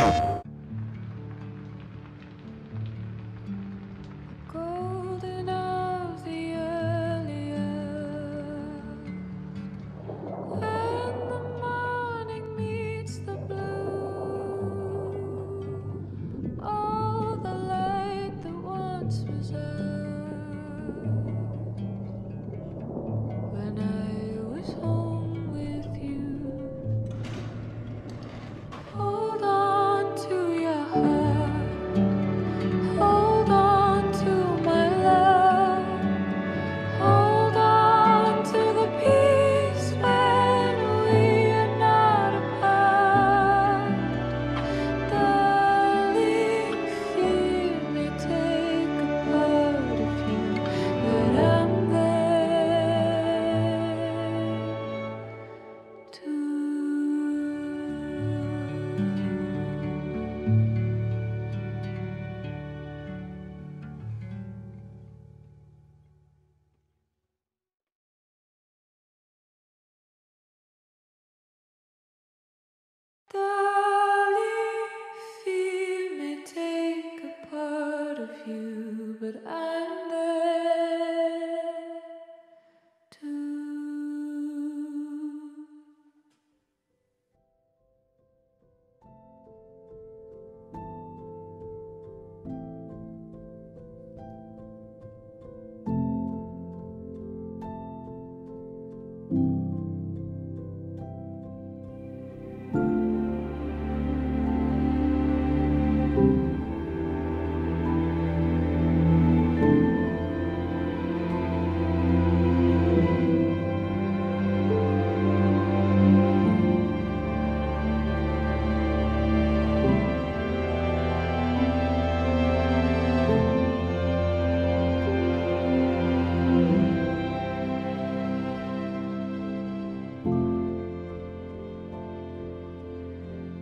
Oh.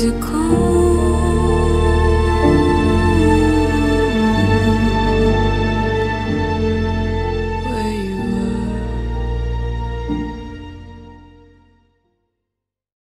musical